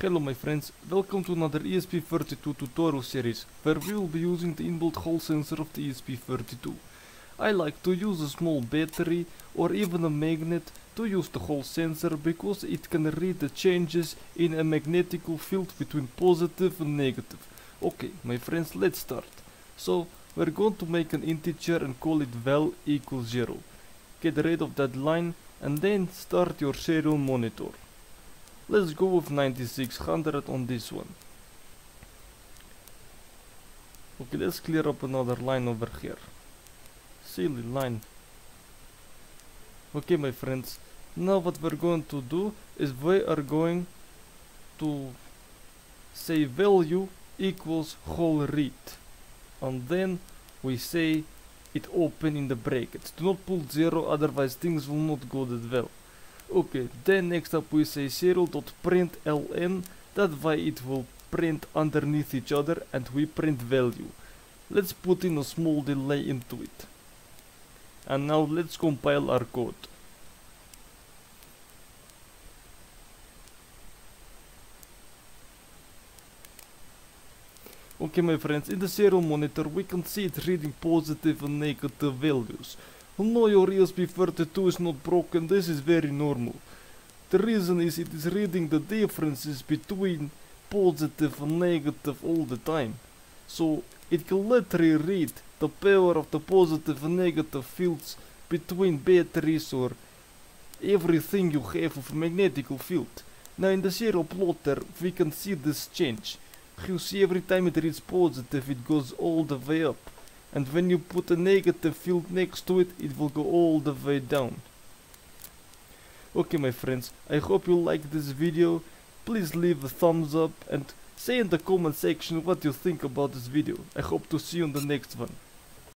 Hello my friends, welcome to another ESP32 tutorial series where we will be using the inbuilt Hall sensor of the ESP32. I like to use a small battery or even a magnet to use the Hall sensor because it can read the changes in a magnetical field between positive and negative. Okay, my friends, let's start. So, we're going to make an integer and call it val equals 0. Get rid of that line and then start your serial monitor. Let's go with 9600 on this one. Okay, let's clear up another line over here. Silly line. Okay, my friends. Now what we're going to do is we are going to say value equals hallRead. And then we say it open in the brackets. Do not put 0 otherwise things will not go that well. Okay, then next up we say serial.println, that way it will print underneath each other and we print value. Let's put in a small delay into it. And now let's compile our code. Okay my friends, in the serial monitor we can see it reading positive and negative values. No, your ESP32 is not broken, this is very normal. The reason is it is reading the differences between positive and negative all the time. So it can literally read the power of the positive and negative fields between batteries or everything you have of a magnetical field. Now in the serial plotter we can see this change. You see every time it reads positive it goes all the way up and when you put a negative field next to it it will go all the way down. Okay my friends i hope you liked this video. Please leave a thumbs up and say in the comment section what you think about this video. I hope to see you in the next one